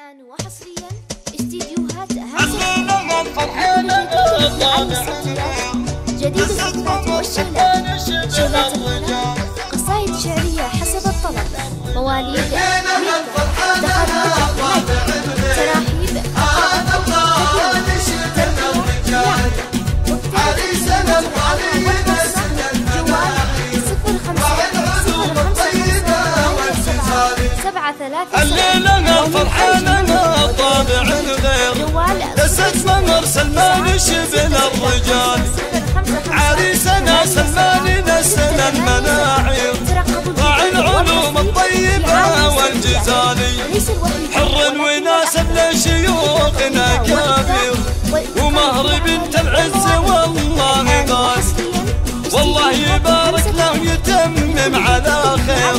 الآن وحصريا استديوهات همسة جديد الفكرات والشيلات شيلات الغناء قصائد شعرية حسب الطلب. مواليد الليلة فرحانة طابع الغير دست منور سلمان شبل الرجال. عريسنا سلمان نسل المناعير راعي العلوم الطيبة والجزالي حر وناسب لشيوخنا كبير ومهر بنت العز والله غاز والله يبارك له يتمم على خير.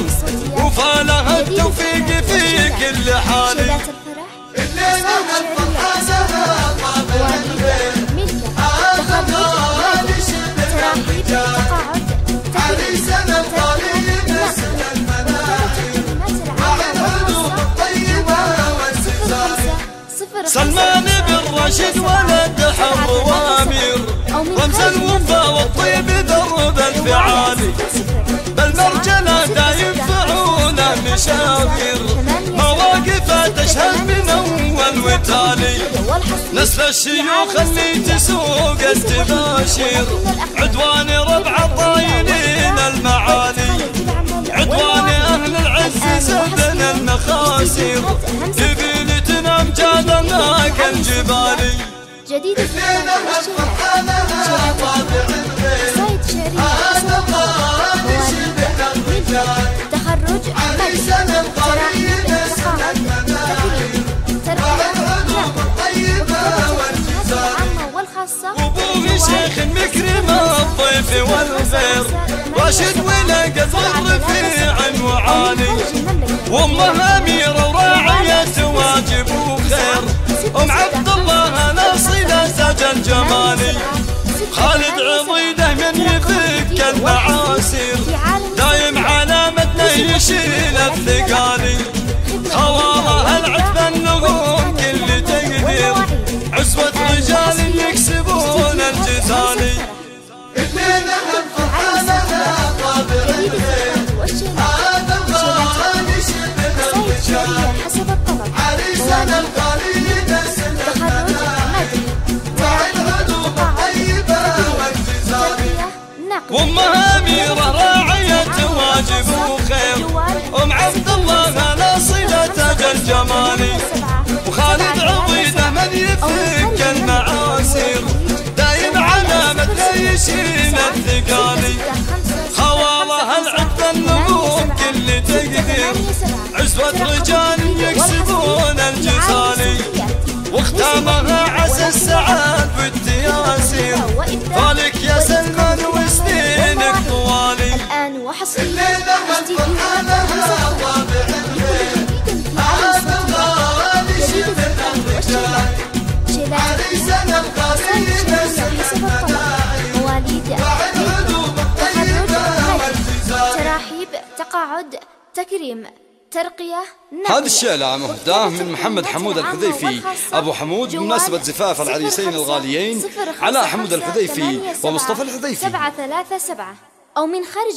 وفاله التوفيق في كل حال الليلة طابع الطريق نسل المناعي راعي العلوم الطيبة سلمان بن رشد ولد حر مشاوير مواقفه تشهد من اول وتالي. نسل الشيوخ اللي تسوق التباشير. عدوان ربع الطايلين المعالي. عدوان أهل العز سدن المخاسير. تنام جادنا كالجبالي جديد والخاصة ابوه شيخ مكرم الضيف والخير راشد ولقى الرفيع وعالي وأمه أميرة وراعية واجب وخير. أم عبد الله ناصيله سجى الجمالي خالد عضيده من يفك المعاسير عزوة رجال يكسبون الجزالي واختامها عسى السعاد والتياسير فالك يا سلمان وسنينك طوالي. الليلة الفرحانة طابع الخير هذا الغالي الرجال عريسنا القريب راعي العلوم الطيبة والجزال تراحيب تقاعد تكريم ترقية هذا الشيلة مهداه من محمد حمود الحذيفي. أبو حمود بمناسبة زفاف العريسين الغاليين. على حمود الحذيفي ومصطفى الحذيفي. سبعة ثلاثة سبعة. أو من خارج